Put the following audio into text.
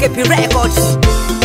KP Records.